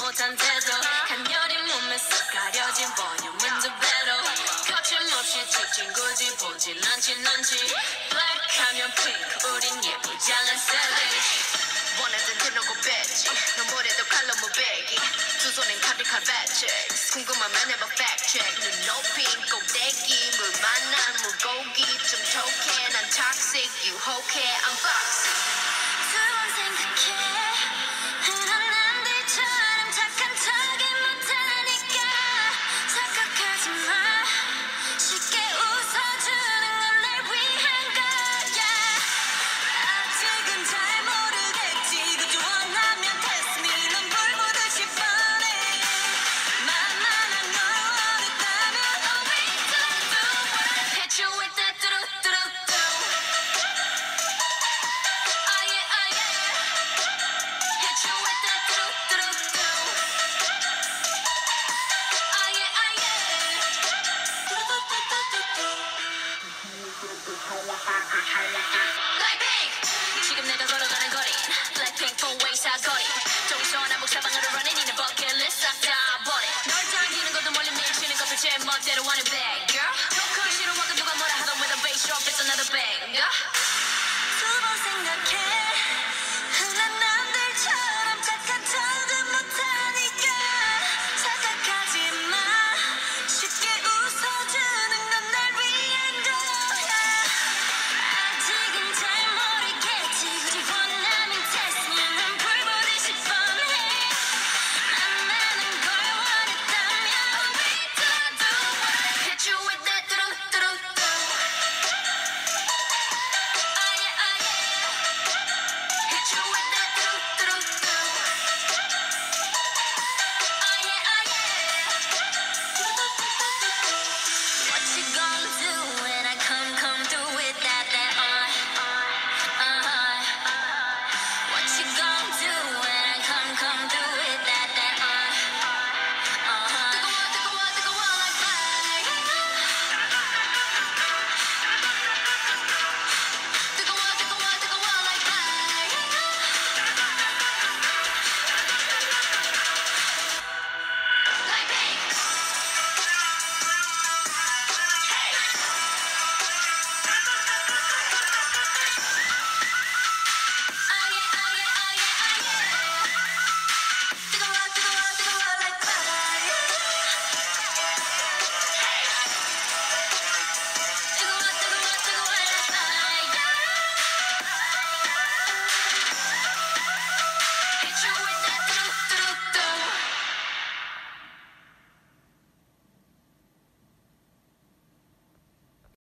못한 태도. 간열린 몸에 쏙 가려진 원형은 두 배로. 거침없이 찍힌 굳이 보진 않지 Black 하면 pink 우린 예쁘장한 savage 원하던 대놓고 뺐지. 넌 뭐래도 칼로 무배기. 두 손엔 가득한 facts 궁금하면 해봐 check. 눈 높인 꼭대기 물 만난 물고기. 좀 톡해 난 toxic. 유혹해 I'm foxy 지금 내가 걸어가는 거리 블랙핑 4way